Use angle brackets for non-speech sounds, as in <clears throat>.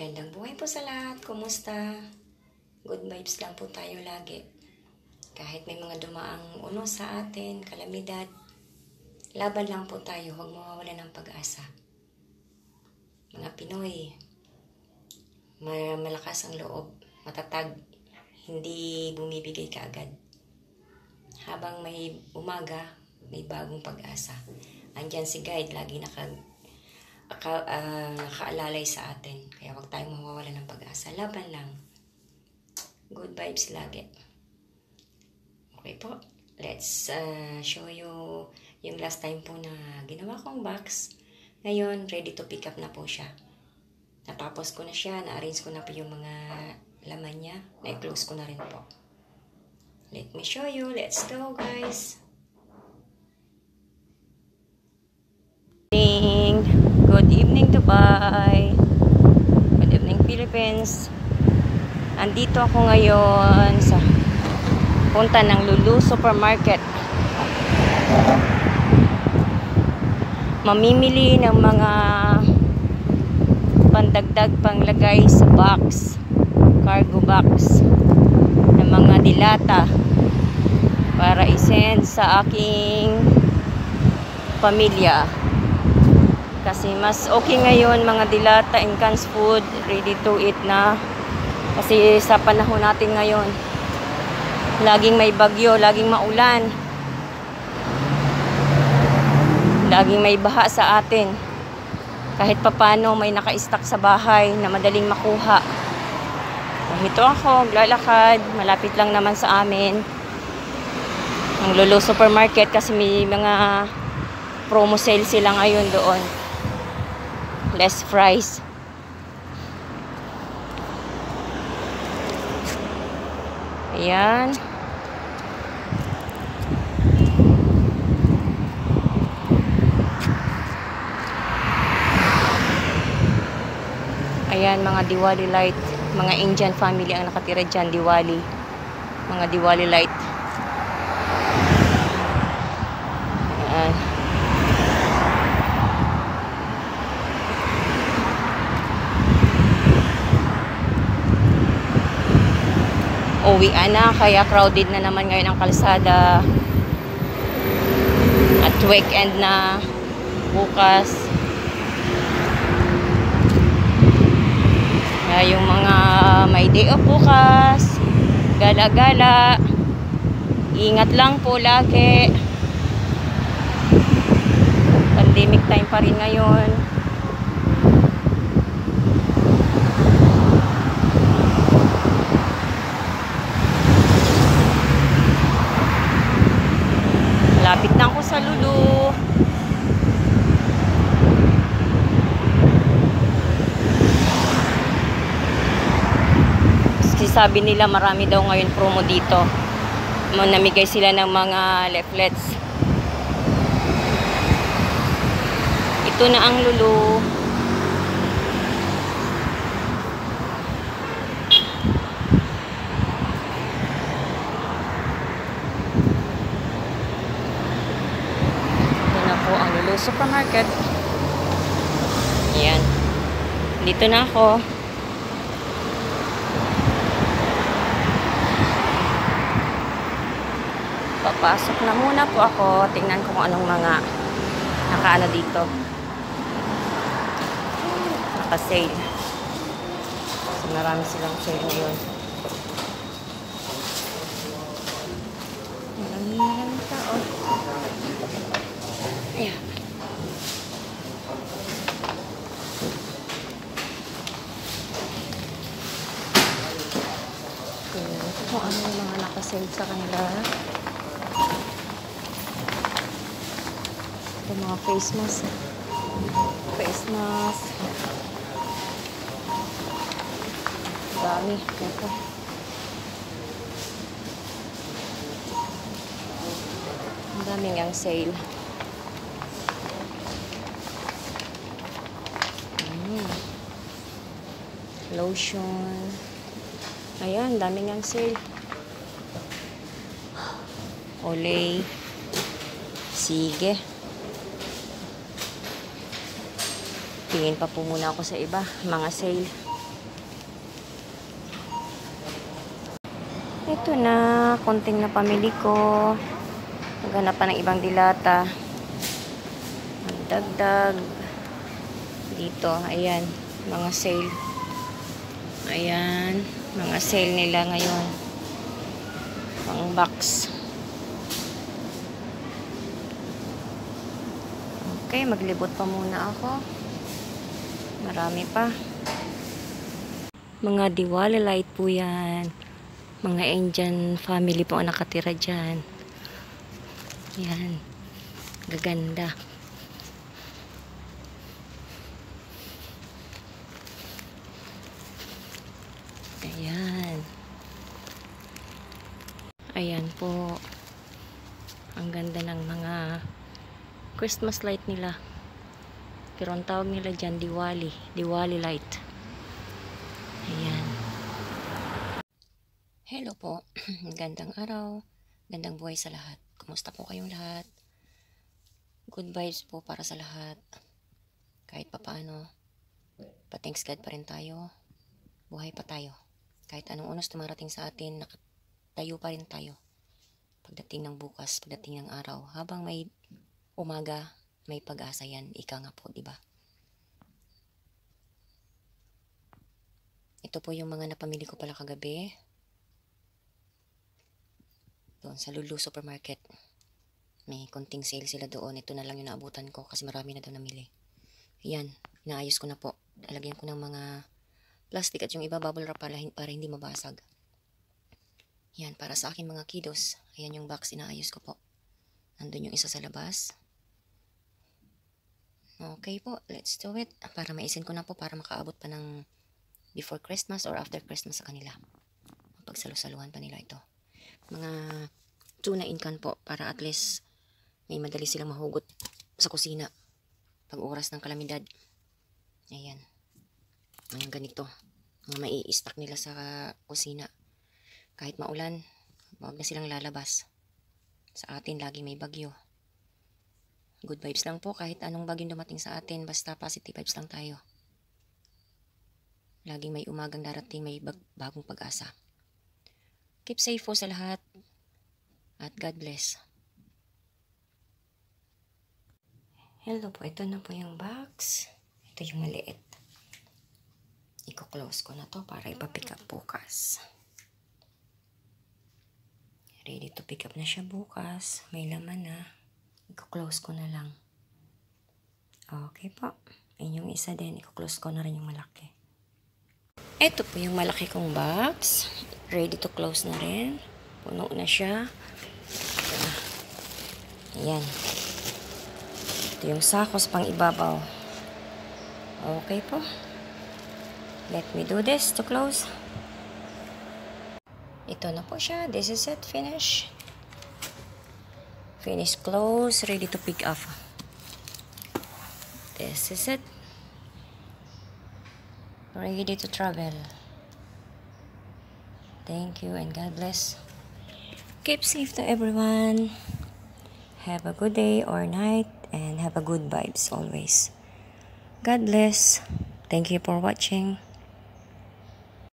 Gandang buhay po sa lahat. Kumusta? Good vibes lang po tayo lagi. Kahit may mga dumaang uno sa atin, kalamidad, laban lang po tayo. Huwag mawawala ng pag-asa. Mga Pinoy, ma- malakas ang loob, matatag, hindi bumibigay kaagad. Habang may umaga, may bagong pag-asa. Andyan si guide, lagi naka, aka, ah, nakaalalay sa atin. Kaya huwag tayong mawawala ng pag-asa. Laban lang. Good vibes lagi. Okay po. Let's ah, show you yung last time po na ginawa kong box. Ngayon, ready to pick up na po siya. Natapos ko na siya. Na-arrange ko na po yung mga laman niya. Na-close ko na rin po. Let me show you. Let's go, guys. evening. Good evening Dubai. Good evening Philippines. Andito ako ngayon sa punta ng Lulu Supermarket. Mamimili ng mga pandagdag panglagay sa box, cargo box ng mga dilata para isend sa aking pamilya. Kasi mas okay ngayon mga dilata and canned food, ready to eat na. Kasi sa panahon natin ngayon, laging may bagyo, laging maulan. Laging may baha sa atin. Kahit papano may naka-stock sa bahay na madaling makuha. Ito ako, lalakad, malapit lang naman sa amin. Ang Lolo Supermarket kasi may mga promo sale sila ngayon doon less fries. Ayan. Ayan, mga Diwali light. Mga Indian family ang nakatira dyan, Diwali. Mga Diwali light. Ayan. Uwi na kaya crowded na naman ngayon ang kalsada. At weekend na. Bukas. Kaya yung mga may day off bukas gala-gala. Ingat lang po lagi. Pandemic time pa rin ngayon Lapit na ako sa Lulu. Kasi sabi nila marami daw ngayon promo dito. Namigay sila ng mga leaflets. Ito na ang Lulu. po ang Lulu Supermarket. Ayan. Dito na ako. Papasok na muna po ako. Tingnan ko kung anong mga nakaano dito. Naka-sale. So, marami silang sale ngayon. Marami marami tao. Ayan. Tingnan ko kung ano mga nakasend sa kanila. Ito mga face mask. Face mask. Dami. Ito. Ang daming ang sale. Mm. Lotion. Ayan, daming ang sale. Olay. Sige. Tingin pa po muna ako sa iba, mga sale. Ito na, konting na pamili ko. Naghanap pa ng ibang dilata. Dagdag. Dito, ayan, mga sale. Ayan, mga sale nila ngayon. Pang box. Okay, maglibot pa muna ako. Marami pa. Mga diwali light po yan. Mga Indian family po ang nakatira dyan. Yan. Gaganda. Ayan. Ayan po. Ang ganda ng mga Christmas light nila. Pero ang tawag nila dyan, Diwali. Diwali light. Ayan. Hello po. <clears throat> Gandang araw. Gandang buhay sa lahat. Kumusta po kayong lahat? Good vibes po para sa lahat. Kahit papaano. Pa-thanks God pa rin tayo. Buhay pa tayo. Kahit anong unos tumarating sa atin, nakatayo pa rin tayo. Pagdating ng bukas, pagdating ng araw, habang may umaga, may pag-asa yan. Ika nga po, di ba? Ito po yung mga napamili ko pala kagabi. Doon sa Lulu Supermarket. May konting sale sila doon. Ito na lang yung naabutan ko kasi marami na daw namili. Ayan, inaayos ko na po. Lalagyan ko ng mga plastic at yung iba bubble wrap para, para hindi mabasag. Yan, para sa aking mga kiddos. Ayan yung box, inaayos ko po. Nandun yung isa sa labas. Okay po, let's do it. Para maisin ko na po para makaabot pa ng before Christmas or after Christmas sa kanila. Pagsalusaluhan pa nila ito. Mga tuna in can po para at least may madali silang mahugot sa kusina pag oras ng kalamidad. Ayan. Mga ganito. Mga mai-stack nila sa kusina. Kahit maulan, huwag na silang lalabas. Sa atin, lagi may bagyo. Good vibes lang po kahit anong bagyong dumating sa atin. Basta positive vibes lang tayo. Laging may umagang darating, may bag bagong pag-asa. Keep safe po sa lahat. At God bless. Hello po, ito na po yung box. Ito yung maliit. Iko-close ko na to para ipapick up bukas. Ready to pick up na siya bukas. May laman na. Iko-close ko na lang. Okay po. Yun yung isa din. Iko-close ko na rin yung malaki. Ito po yung malaki kong box. Ready to close na rin. Puno na siya. Ayan. Ito yung sakos pang ibabaw. Okay po. Let me do this to close. Ito na po siya. This is it. Finish. Finish close. Ready to pick up. This is it. Ready to travel. Thank you and God bless. Keep safe to everyone. Have a good day or night and have a good vibes always. God bless. Thank you for watching.